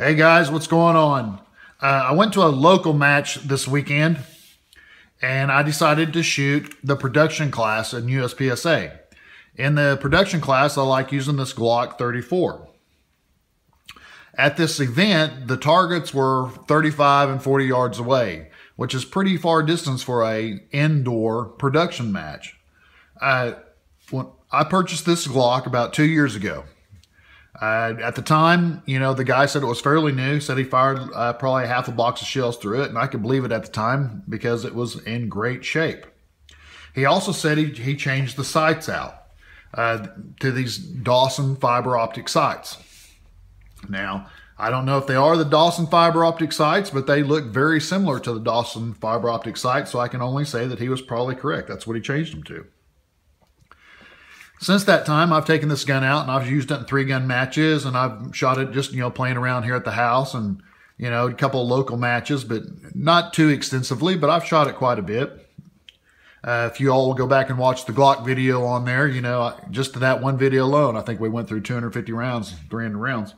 Hey guys, what's going on? Uh, I went to a local match this weekend and I decided to shoot the production class in USPSA. In the production class, I like using this Glock 34. At this event, the targets were 35 and 40 yards away, which is pretty far distance for a indoor production match. I, I purchased this Glock about two years ago. Uh, at the time, you know, the guy said it was fairly new, said he fired uh, probably half a box of shells through it, and I could believe it at the time because it was in great shape. He also said he, he changed the sights out uh, to these Dawson fiber optic sights. Now, I don't know if they are the Dawson fiber optic sights, but they look very similar to the Dawson fiber optic sights, so I can only say that he was probably correct. That's what he changed them to. Since that time, I've taken this gun out and I've used it in three gun matches and I've shot it just, you know, playing around here at the house and, you know, a couple local matches, but not too extensively, but I've shot it quite a bit. Uh, if you all will go back and watch the Glock video on there, you know, just that one video alone, I think we went through 250 rounds, 300 rounds.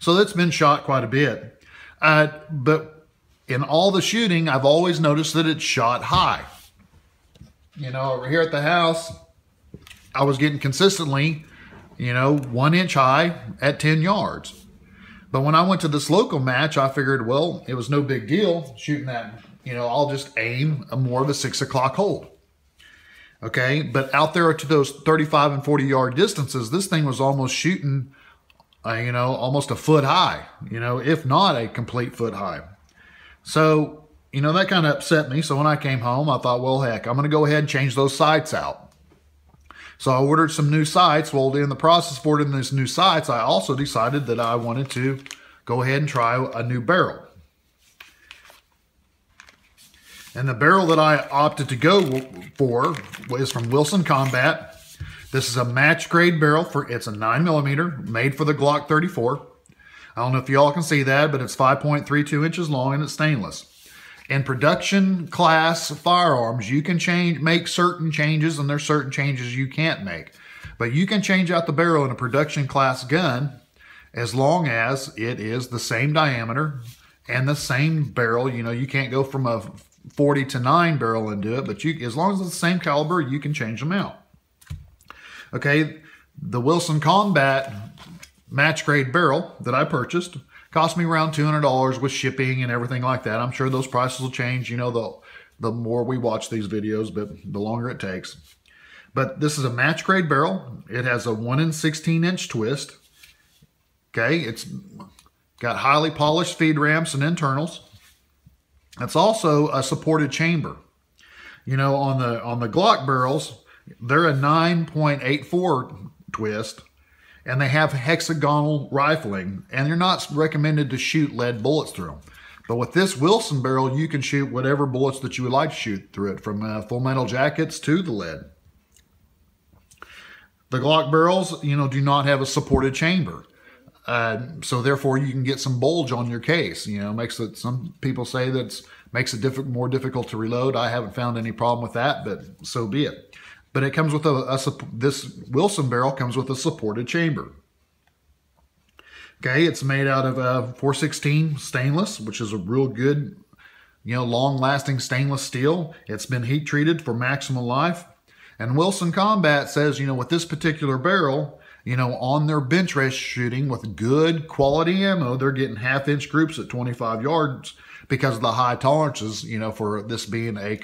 So that's been shot quite a bit. Uh, but in all the shooting, I've always noticed that it's shot high. You know, over here at the house, I was getting consistently, you know, one inch high at 10 yards. But when I went to this local match, I figured, well, it was no big deal shooting that. You know, I'll just aim a more of a six o'clock hold. Okay, but out there to those 35 and 40 yard distances, this thing was almost shooting, uh, you know, almost a foot high, you know, if not a complete foot high. So, you know, that kind of upset me. So when I came home, I thought, well, heck, I'm going to go ahead and change those sights out. So I ordered some new sights. Well, in the process of ordering these new sights, I also decided that I wanted to go ahead and try a new barrel. And the barrel that I opted to go for is from Wilson Combat. This is a match grade barrel for it's a nine millimeter made for the Glock 34. I don't know if y'all can see that, but it's 5.32 inches long and it's stainless. In production class firearms, you can change, make certain changes, and there's certain changes you can't make. But you can change out the barrel in a production class gun as long as it is the same diameter and the same barrel. You know, you can't go from a 40 to 9 barrel and do it, but you, as long as it's the same caliber, you can change them out. Okay, the Wilson Combat match grade barrel that I purchased Cost me around $200 with shipping and everything like that. I'm sure those prices will change, you know, the, the more we watch these videos, but the longer it takes. But this is a match grade barrel. It has a 1 in 16 inch twist. Okay, it's got highly polished feed ramps and internals. It's also a supported chamber. You know, on the on the Glock barrels, they're a 9.84 twist and they have hexagonal rifling, and they're not recommended to shoot lead bullets through them. But with this Wilson barrel, you can shoot whatever bullets that you would like to shoot through it, from uh, full metal jackets to the lead. The Glock barrels, you know, do not have a supported chamber. Uh, so therefore, you can get some bulge on your case. You know, makes it. Some people say that makes it diff more difficult to reload. I haven't found any problem with that, but so be it but it comes with a, a, this Wilson barrel comes with a supported chamber. Okay, it's made out of a uh, 416 stainless, which is a real good, you know, long-lasting stainless steel. It's been heat treated for maximum life. And Wilson Combat says, you know, with this particular barrel, you know, on their bench rest shooting with good quality ammo, they're getting half-inch groups at 25 yards because of the high tolerances, you know, for this being a,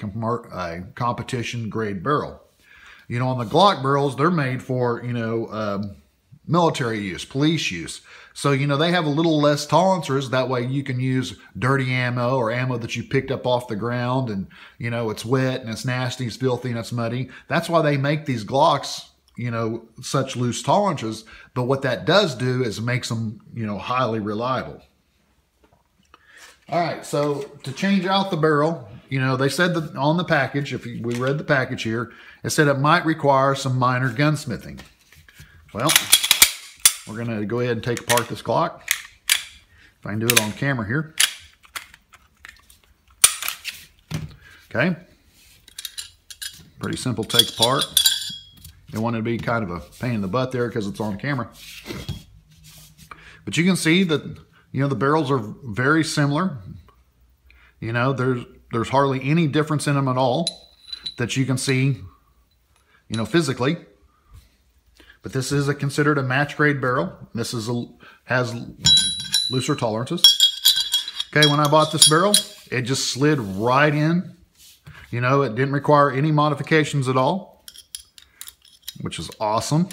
a competition grade barrel. You know, on the Glock barrels, they're made for, you know, um, military use, police use. So, you know, they have a little less tolerances. That way you can use dirty ammo or ammo that you picked up off the ground and, you know, it's wet and it's nasty, it's filthy and it's muddy. That's why they make these Glocks, you know, such loose tolerances. But what that does do is makes them, you know, highly reliable. All right, so to change out the barrel, you know, they said that on the package, if we read the package here, it said it might require some minor gunsmithing. Well, we're to go ahead and take apart this Glock. If I can do it on camera here. Okay. Pretty simple take apart. It wanted to be kind of a pain in the butt there because it's on camera. But you can see that, you know, the barrels are very similar. You know, there's, there's hardly any difference in them at all that you can see, you know, physically. But this is a considered a match grade barrel. This is a, has looser tolerances. Okay, when I bought this barrel, it just slid right in. You know, it didn't require any modifications at all, which is awesome.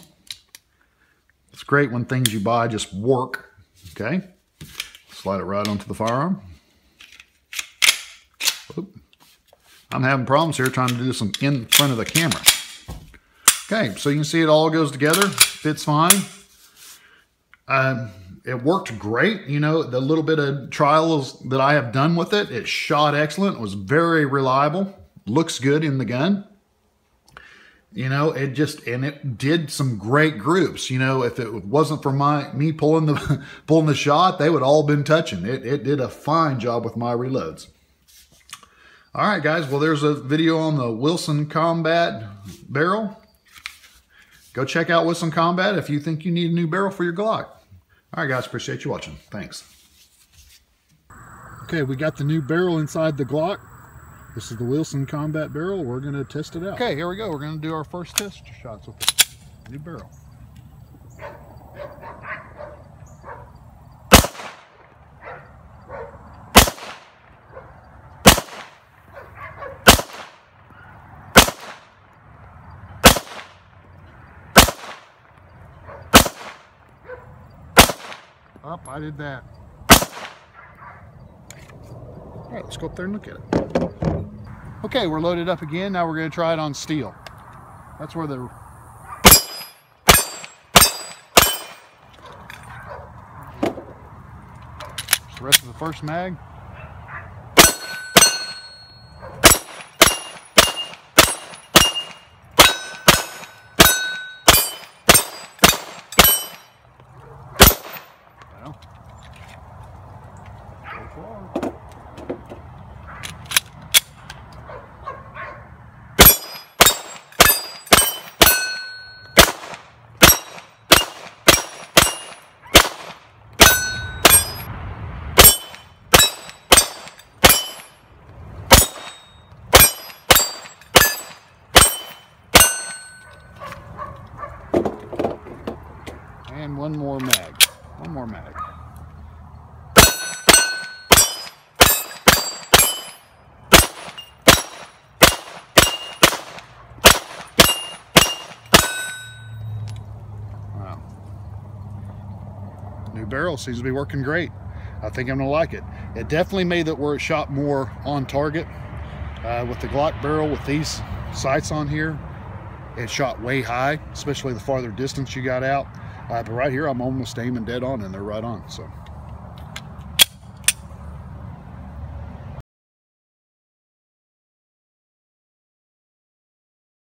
It's great when things you buy just work. Okay, slide it right onto the firearm. Oop. I'm having problems here trying to do this in front of the camera. Okay, so you can see it all goes together, fits fine. Um, it worked great. You know, the little bit of trials that I have done with it, it shot excellent. It was very reliable. Looks good in the gun. You know, it just and it did some great groups. You know, if it wasn't for my me pulling the pulling the shot, they would all been touching. It it did a fine job with my reloads. All right, guys. Well, there's a video on the Wilson Combat barrel. Go check out Wilson Combat if you think you need a new barrel for your Glock. All right, guys, appreciate you watching. Thanks. Okay, we got the new barrel inside the Glock. This is the Wilson Combat barrel. We're going to test it out. Okay, here we go. We're going to do our first test shots with the new barrel. Up, I did that. All right, let's go up there and look at it. Okay, we're loaded up again. Now we're going to try it on steel. That's where the the rest of the first mag. And one more mag. One more mag. Wow. New barrel seems to be working great. I think I'm gonna like it. It definitely made it where it shot more on target. Uh, with the Glock barrel with these sights on here, it shot way high, especially the farther distance you got out. Uh, but right here, I'm almost aiming dead on and they're right on. So